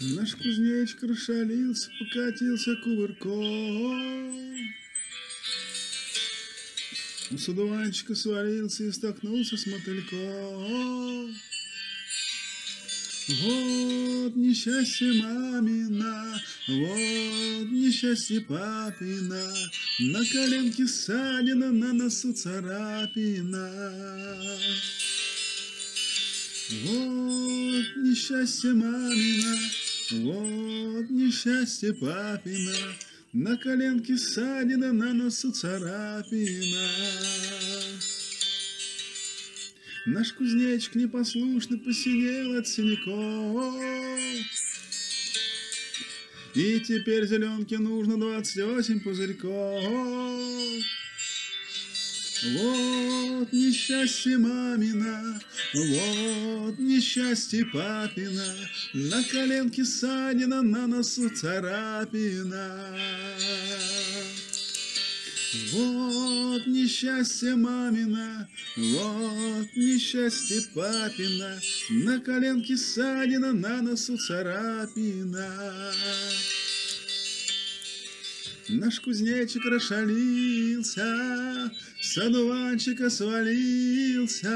Наш кузнечик расшалился, покатился кувырком. У садуванчика свалился и столкнулся с мотыльком. Вот несчастье мамина, вот несчастье папина, На коленке ссадина, на носу царапина. Вот несчастье мамина, вот несчастье папина, На коленке ссадина, на носу царапина. Наш кузнечик непослушно посинел от синяков. И теперь зеленке нужно двадцать восемь пузырьков. Вот несчастье мамина, вот несчастье папина, На коленке ссадина, на носу царапина. Вот несчастье мамина, вот несчастье папина, На коленке ссадина, на носу царапина. Наш кузнечик расшалился, с одуванчика свалился,